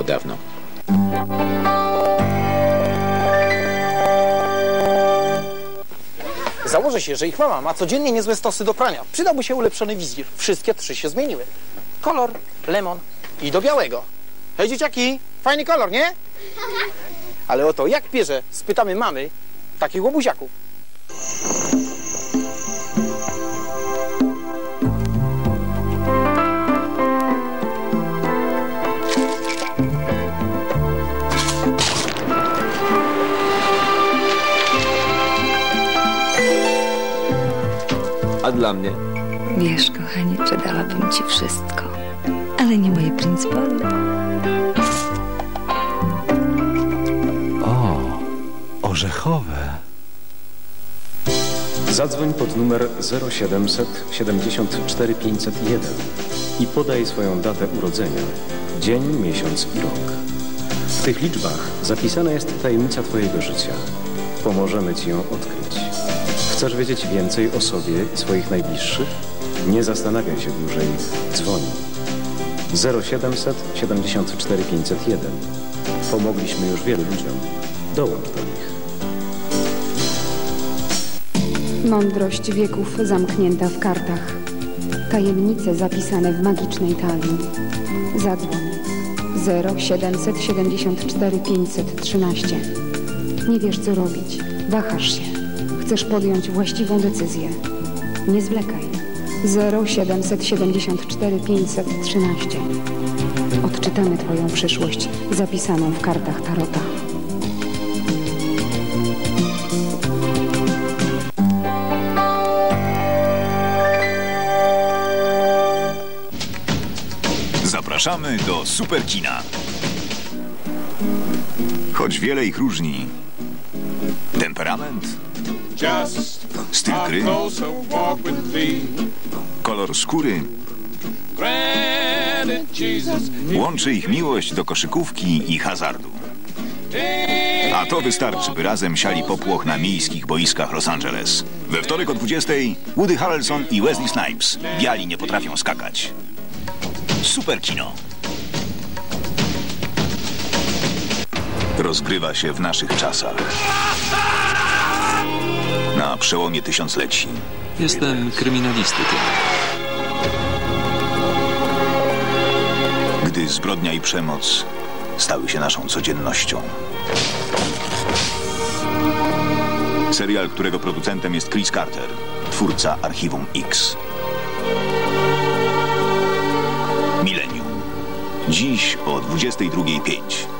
było dawno. Założę się, że ich mama ma codziennie niezłe stosy do prania. Przydałby się ulepszony wizir. Wszystkie trzy się zmieniły. Kolor, lemon i do białego. Hej dzieciaki, fajny kolor, nie? Ale oto jak pierze, spytamy mamy takich łobuziaków. A dla mnie? Wiesz, kochanie, że dałabym ci wszystko, ale nie moje prince. O, orzechowe. Zadzwoń pod numer 0700 74 501 i podaj swoją datę urodzenia, dzień, miesiąc i rok. W tych liczbach zapisana jest tajemnica Twojego życia. Pomożemy Ci ją odkryć. Chcesz wiedzieć więcej o sobie i swoich najbliższych? Nie zastanawiaj się dłużej. Dzwoń. 0700 74 501. Pomogliśmy już wielu ludziom. Dołącz do nich. Mądrość wieków zamknięta w kartach. Tajemnice zapisane w magicznej talii. Zadzwoń 0774 513. Nie wiesz co robić. Wahasz się. Chcesz podjąć właściwą decyzję. Nie zwlekaj. 0774 513. Odczytamy Twoją przyszłość zapisaną w kartach Tarota. Zapraszamy do Superkina. Choć wiele ich różni. Temperament, styl gry, kolor skóry, łączy ich miłość do koszykówki i hazardu. A to wystarczy, by razem siali popłoch na miejskich boiskach Los Angeles. We wtorek o 20 Woody Harrelson i Wesley Snipes. Biali nie potrafią skakać. Super kino. Rozgrywa się w naszych czasach. Na przełomie tysiącleci. Jestem kryminalistykiem. Gdy zbrodnia i przemoc stały się naszą codziennością. Serial, którego producentem jest Chris Carter, twórca Archiwum X. Millennium. Dziś o 22.05.